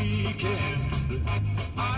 weekend.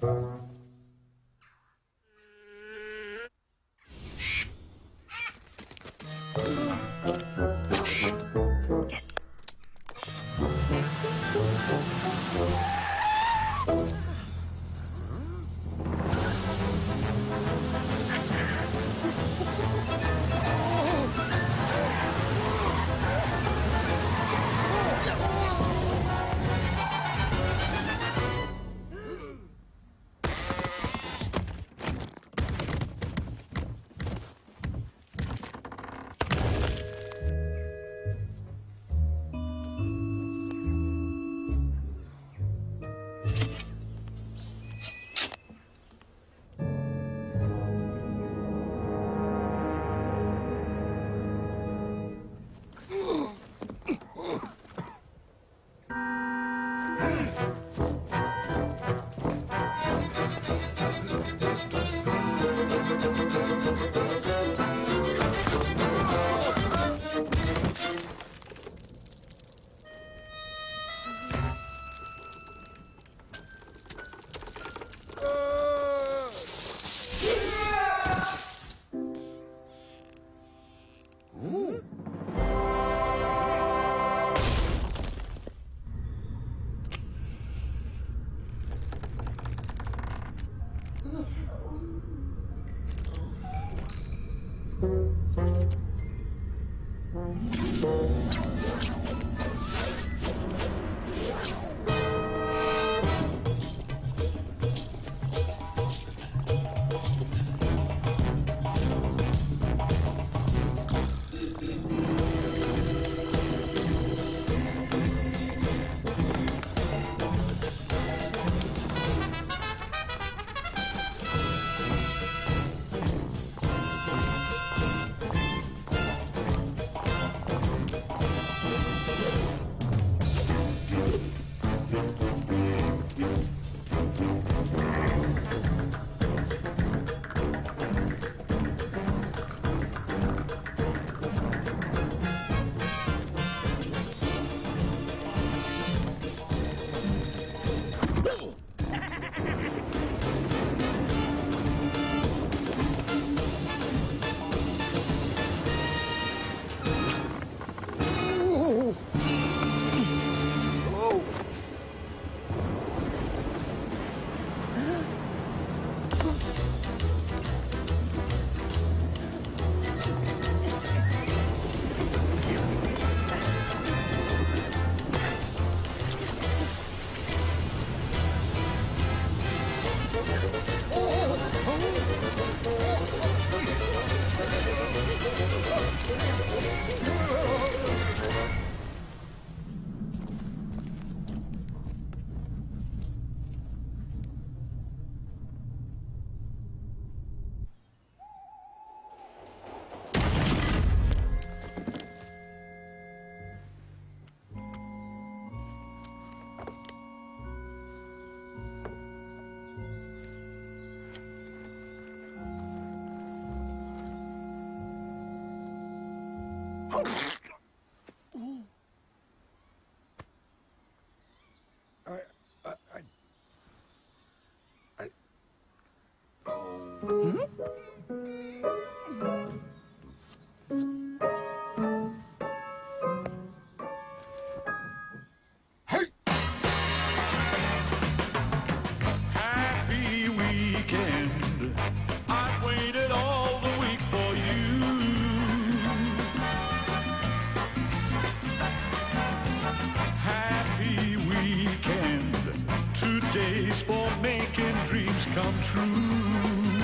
Bye. Ugh. Days for making dreams come true.